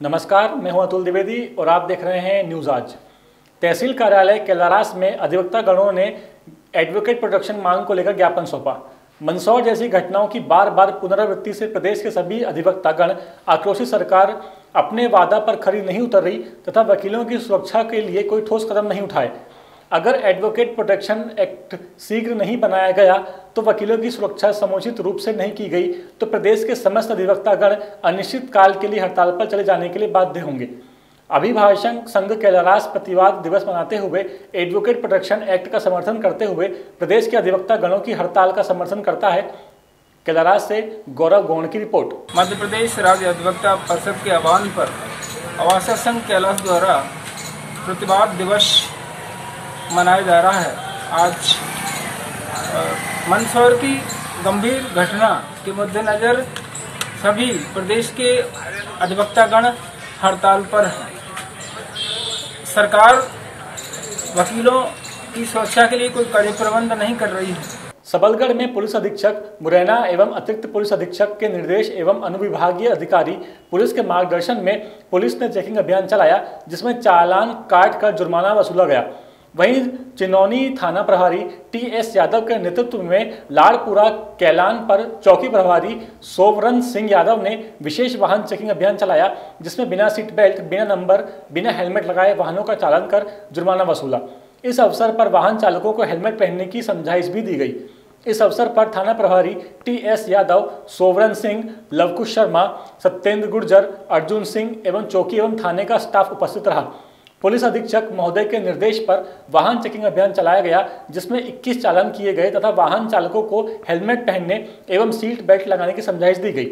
नमस्कार, मैं हूँ अतुल द्विवेदी और आप देख रहे हैं न्यूज़ आज। तहसील कार्यालय केलारास में अधिवक्ता गणों ने एडवोकेट प्रोटेक्शन मांग को लेकर ज्ञापन सौंपा। मंदसौर जैसी घटनाओं की बार बार पुनरावृत्ति से प्रदेश के सभी अधिवक्तागण आक्रोशित सरकार अपने वादा पर खरी नहीं उतर रही तथा वकीलों की सुरक्षा के लिए कोई ठोस कदम नहीं उठाए। अगर एडवोकेट प्रोटेक्शन एक्ट शीघ्र नहीं बनाया गया तो वकीलों की सुरक्षा समुचित रूप से नहीं की गई तो प्रदेश के समस्त अधिवक्तागण अनिश्चित काल के लिए हड़ताल पर चले जाने के लिए बाध्य होंगे। अभिभाषण संघ कैलाश प्रतिवाद दिवस मनाते हुए एडवोकेट प्रोटेक्शन एक्ट का समर्थन करते हुए प्रदेश के अधिवक्ता गणों की हड़ताल का समर्थन करता है। कैलाश से गौरव गौड़ की रिपोर्ट। मध्य प्रदेश राज्य अधिवक्ता परिषद के आह्वान पर आवासा संघ कैलाश द्वारा प्रतिवाद दिवस मनाया जा रहा है। आज मंदसौर की गंभीर घटना के मद्देनजर सभी प्रदेश के अधिवक्तागण हड़ताल पर हैं। सरकार वकीलों की सुरक्षा के लिए कोई कड़े प्रबंध नहीं कर रही है। सबलगढ़ में पुलिस अधीक्षक मुरैना एवं अतिरिक्त पुलिस अधीक्षक के निर्देश एवं अनुविभागीय अधिकारी पुलिस के मार्गदर्शन में पुलिस ने चेकिंग अभियान चलाया, जिसमें चालान काट कर जुर्माना वसूला गया। वहीं चिनौनी थाना प्रभारी टी एस यादव के नेतृत्व में लाड़पुरा कैलान पर चौकी प्रभारी सोवरन सिंह यादव ने विशेष वाहन चेकिंग अभियान चलाया, जिसमें बिना सीट बेल्ट, बिना नंबर, बिना हेलमेट लगाए वाहनों का चालन कर जुर्माना वसूला। इस अवसर पर वाहन चालकों को हेलमेट पहनने की समझाइश भी दी गई। इस अवसर पर थाना प्रभारी टी एस यादव, सोवरन सिंह, लवकुश शर्मा, सत्येंद्र गुर्जर, अर्जुन सिंह एवं चौकी एवं थाने का स्टाफ उपस्थित रहा। पुलिस अधीक्षक महोदय के निर्देश पर वाहन चेकिंग अभियान चलाया गया, जिसमें 21 चालान किए गए तथा वाहन चालकों को हेलमेट पहनने एवं सीट बेल्ट लगाने की समझाइश दी गई।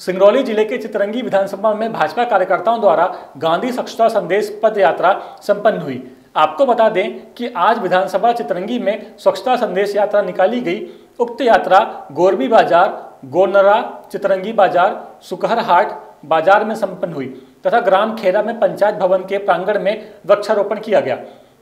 सिंगरौली ज़िले के चितरंगी विधानसभा में भाजपा कार्यकर्ताओं द्वारा गांधी स्वच्छता संदेश पद यात्रा संपन्न हुई। आपको बता दें कि आज विधानसभा चितरंगी में स्वच्छता संदेश यात्रा निकाली गई। उक्त यात्रा गोरबी बाज़ार गोनरा चितरंगी बाज़ार सुकहर हाट बाज़ार में संपन्न हुई। तथा ग्राम खेरा में पंचायत भवन के प्रांगण में वृक्षारोपण किया गया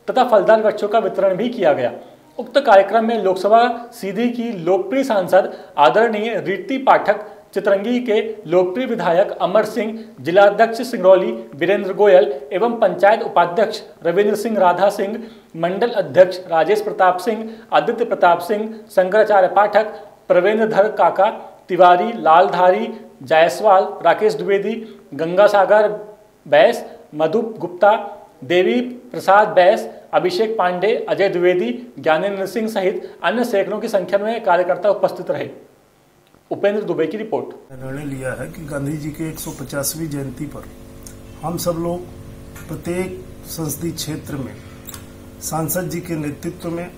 तथा फलदार वृक्षों का वितरण भी किया गया। उक्त कार्यक्रम में लोकसभा सीधी की लोकप्रिय सांसद आदरणीय रीति पाठक, चितरंगी के लोकप्रिय विधायक अमर सिंह, जिलाध्यक्ष सिंगरौली वीरेंद्र गोयल एवं पंचायत उपाध्यक्ष रविंद्र सिंह राधा सिंह, मंडल अध्यक्ष राजेश प्रताप सिंह, आदित्य प्रताप सिंह, शंकराचार्य पाठक प्रवेंद्र धर काका, तिवारी लालधारी जायसवाल, राकेश द्विवेदी गंगा सागर बैस मधु गुप्ता, देवी प्रसाद बैस, अभिषेक पांडे, अजय द्विवेदी, ज्ञानेन्द्र सिंह सहित अन्य सैकड़ों की संख्या में कार्यकर्ता उपस्थित रहे। उपेंद्र दुबे की रिपोर्ट। निर्णय लिया है कि गांधी जी के 150वीं जयंती पर हम सब लोग प्रत्येक संसदीय क्षेत्र में, सांसद जी के नेतृत्व में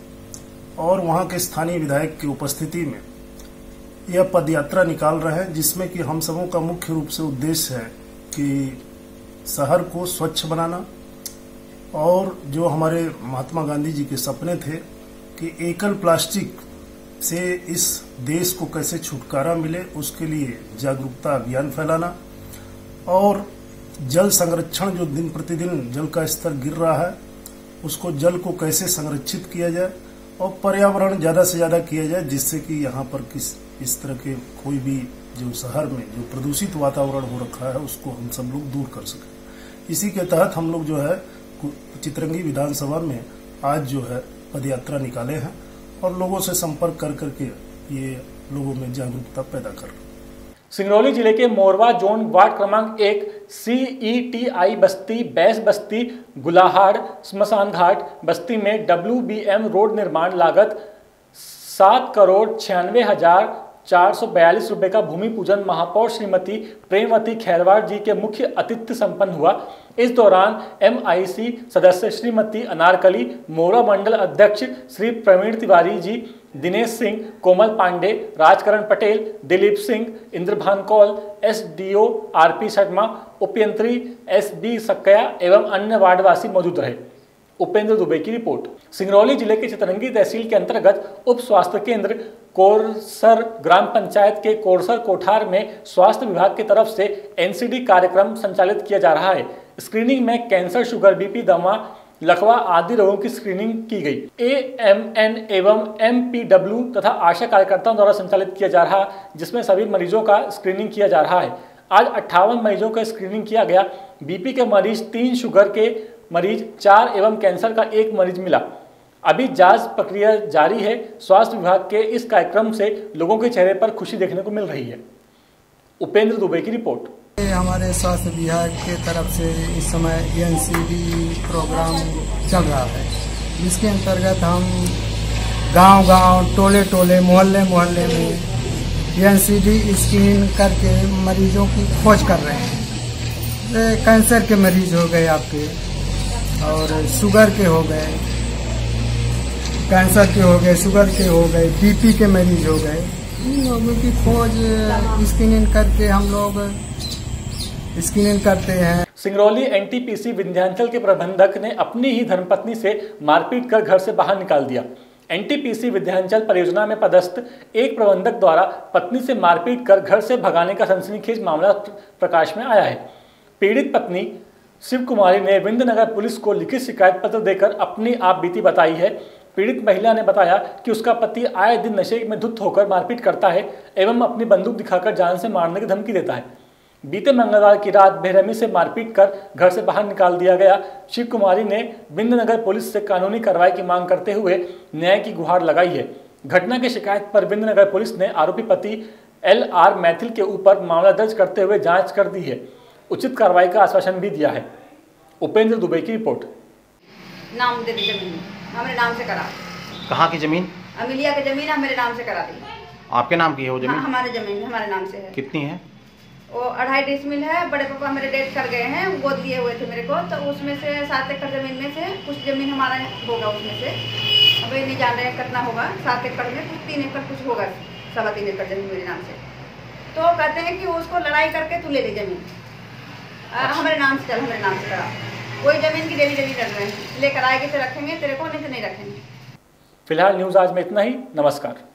और वहाँ के स्थानीय विधायक की उपस्थिति में यह पदयात्रा निकाल रहे हैं, जिसमें कि हम सबों का मुख्य रूप से उद्देश्य है कि शहर को स्वच्छ बनाना और जो हमारे महात्मा गांधी जी के सपने थे कि एकल प्लास्टिक से इस देश को कैसे छुटकारा मिले, उसके लिए जागरूकता अभियान फैलाना और जल संरक्षण जो दिन प्रतिदिन जल का स्तर गिर रहा है, उसको जल को कैसे संरक्षित किया जाए और पर्यावरण ज़्यादा से ज़्यादा किया जाए, जिससे कि यहाँ पर किस इस तरह के कोई भी जो शहर में जो प्रदूषित वातावरण हो रखा है, उसको हम सब लोग दूर कर सके। इसी के तहत हम लोग जो है, चित्रंगी विधानसभा में आज जो है पदयात्रा निकाले हैं और लोगों से संपर्क कर करके ये लोगों में जागरूकता पैदा कर सिंगरौली ज़िले के मोरवा जोन वार्ड क्रमांक एक सीईटीआई बस्ती, बैस बस्ती गुलाहाड़ स्मशान घाट बस्ती में डब्ल्यू रोड निर्माण लागत सात करोड़ छियानवे हज़ार चार सौ बयालीस रुपए का भूमि पूजन महापौर श्रीमती प्रेमवती खैरवार जी के मुख्य अतिथि संपन्न हुआ। इस दौरान एमआईसी सदस्य श्रीमती अनारकली, मोरा मंडल अध्यक्ष Shri Praveen Tiwari ji, Dinesh Singh, Komal Pande, Rajkaran Patel, Dilip Singh Indrabhan Kaul S D O R P Sharma उपयंत्री S B सक्कया एवं अन्य वार्डवासी मौजूद रहे। उपेंद्र दुबे की रिपोर्ट। सिंगरौली ज़िले के चितरंगी तहसील के अंतर्गत उप स्वास्थ्य केंद्र कोरसर ग्राम पंचायत के कोरसर कोठार में स्वास्थ्य विभाग की तरफ़ से एनसीडी कार्यक्रम संचालित किया जा रहा है। स्क्रीनिंग में कैंसर, शुगर, बीपी दमा लकवा आदि रोगों की स्क्रीनिंग की गई। ए एम एन एवं एम पी डब्ल्यू तथा आशा कार्यकर्ताओं द्वारा संचालित किया जा रहा, जिसमें सभी मरीजों का स्क्रीनिंग किया जा रहा है। आज अट्ठावन मरीजों का स्क्रीनिंग किया गया। बीपी के मरीज़ तीन, शुगर के मरीज़ चार एवं कैंसर का एक मरीज़ मिला। अभी जाँच प्रक्रिया जारी है। स्वास्थ्य विभाग के इस कार्यक्रम से लोगों के चेहरे पर खुशी देखने को मिल रही है। उपेंद्र दुबे की रिपोर्ट। हमारे स्वास्थ्य विभाग के तरफ़ से इस समय एन प्रोग्राम चल रहा है। जिसके अंतर्गत हम गाँव गाँव टोले टोले मोहल्ले मोहल्ले में एन स्क्रीन करके मरीजों की खोज कर रहे हैं। कैंसर के मरीज़ हो गए आपके और शुगर के हो गए। कैंसर के हो गए शुगर के हो गए बीपी के मरीज़ हो गए। इन लोगों की खोज स्क्रीनिंग करके हम लोग स्क्रीनिंग करते हैं। सिंगरौली एनटीपीसी विंध्याचल के प्रबंधक ने अपनी ही धर्मपत्नी से मारपीट कर घर से बाहर निकाल दिया। एनटीपीसी विद्यांचल परियोजना में पदस्थ एक प्रबंधक द्वारा पत्नी से मारपीट कर घर से भगाने का सनसनीखेज मामला प्रकाश में आया है। पीड़ित पत्नी शिव कुमारी ने विंदनगर पुलिस को लिखित शिकायत पत्र देकर अपनी आप बीती बताई है। पीड़ित महिला ने बताया कि उसका पति आए दिन नशे में धुत होकर मारपीट करता है एवं अपनी बंदूक दिखाकर जान से मारने की धमकी देता है। बीते मंगलवार की रात बेरहमी से मारपीट कर घर से बाहर निकाल दिया गया। शिव कुमारी ने बिंदनगर पुलिस से कानूनी कार्रवाई की मांग करते हुए न्याय की गुहार लगाई है। घटना की शिकायत पर बिंदनगर पुलिस ने आरोपी पति एल आर मैथिल के ऊपर मामला दर्ज करते हुए जाँच कर दी है। उचित कार्रवाई का आश्वासन भी दिया है। उपेंद्र दुबे की रिपोर्ट। नाम दे हमारे नाम से करा। कहाँ की ज़मीन? अमिलिया की ज़मीन मेरे नाम से करा दी। आपके नाम की है वो ज़मीन? हाँ, हमारे ज़मीन हमारे नाम से है। कितनी है? वो अढ़ाई डिसमिल है। बड़े पापा मेरे डेट कर गए हैं वो दिए हुए थे मेरे को तो उसमें से सात एकड़ ज़मीन में से कुछ ज़मीन हमारा होगा उसमें से। अब नहीं जान रहे हैं कितना होगा सात एकड़ में कुछ तीन एकड़ कुछ होगा सवा तीन एकड़ ज़मीन मेरे नाम से। तो कहते हैं कि उसको लड़ाई करके तू ले ली ज़मीन। आ, हमारे नाम से चल हमारे नाम से करा। वही ज़मीन की डेली डेली लड़ रहे हैं। लेकर आएँगे तो रखेंगे, तेरे को नहीं तो नहीं रखेंगे। फ़िलहाल न्यूज़ आज में इतना ही। नमस्कार।